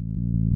you